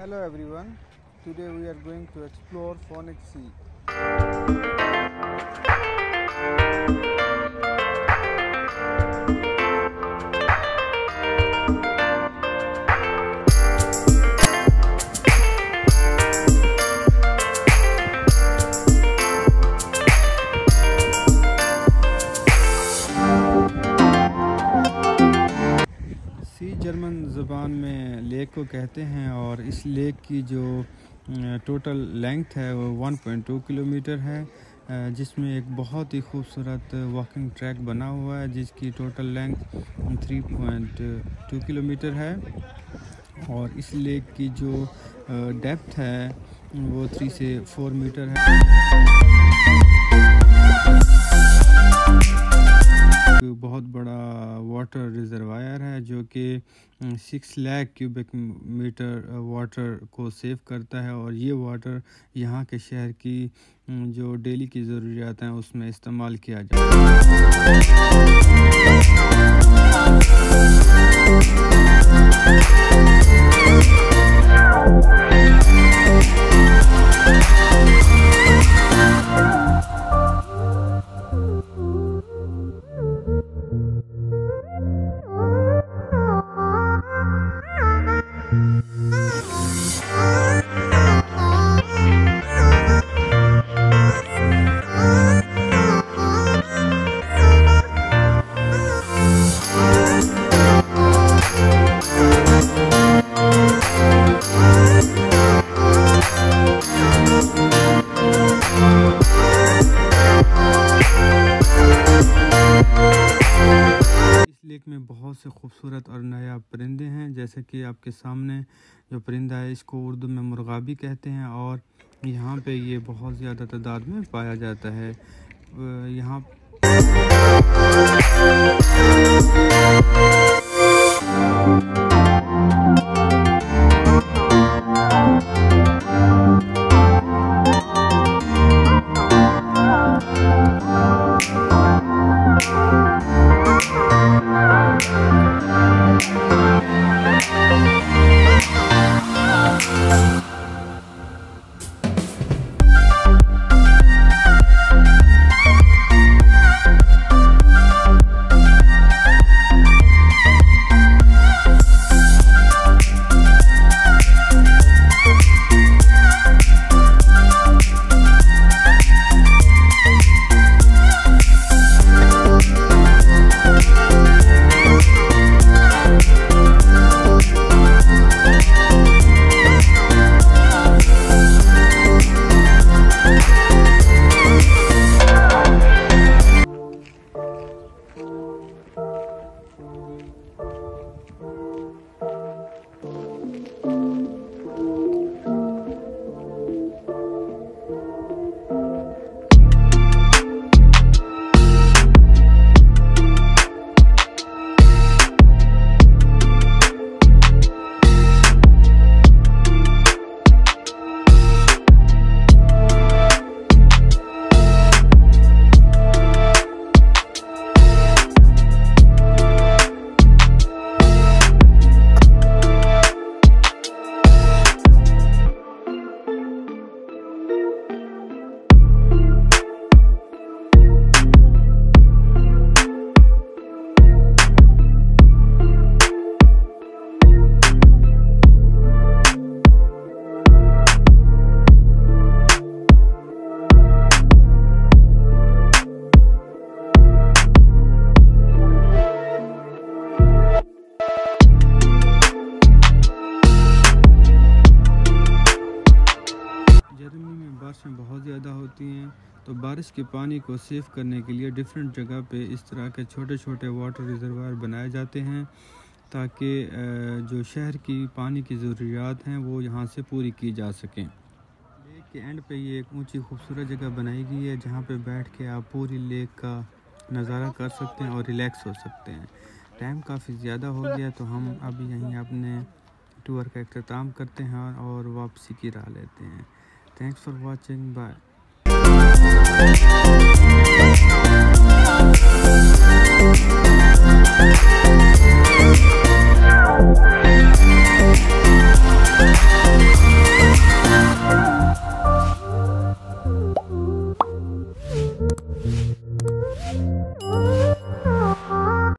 Hello everyone. Today we are going to explore Phoenix Sea. Lake کو کہتے ہیں اور اس لیک کی جو ٹوٹل لینگتھ ہے وہ 1.2 کلومیٹر ہے جس میں ایک بہت ہی خوبصورت واکنگ ٹریک بنا ہوا ہے، جس کی ٹوٹل لینگتھ 3.2 کلومیٹر ہے۔ اور اس لیک کی جو ڈیپتھ ہے وہ 3 سے 4 میٹر ہے۔ بہت بڑا واٹر ریزروائر ہے جو کہ six lakh cubic metre water کو سیو کرتا ہے اور یہ واٹر یہاں کے شہر کی جو ڈیلی کی ضروریات ہیں اس میں استعمال کیا جاتا ہے۔ سے خوبصورت اور نایاب پرندے ہیں۔ جیسے کہ آپ کے سامنے جو پرندہ ہے، اس کو اردو میں مرغابی کہتے ہیں اور یہاں پہ یہ بہت زیادہ تعداد میں پایا جاتا ہے۔ یہاں ہوتی ہیں، تو بارش کے پانی کو سیو کرنے کے لیے ڈفرینٹ جگہ پہ اس طرح کے چھوٹے چھوٹے واٹر ریزروائر بنائے جاتے ہیں تاکہ جو شہر کی پانی کی ضروریات ہیں وہ یہاں سے پوری کی جا سکیں۔ لیک کے اینڈ پہ یہ ایک اونچی خوبصورت جگہ بنائی گئی ہے جہاں پہ بیٹھ کے آپ پوری لیک کا نظارہ کر سکتے ہیں اور ریلیکس ہو سکتے ہیں۔ ٹائم کافی زیادہ ہو گیا تو ہم اب یہیں اپنے ٹور کا اختتام کرتے ہیں اور واپسی کی راہ لیتے ہیں۔ Thanks for watching bye Música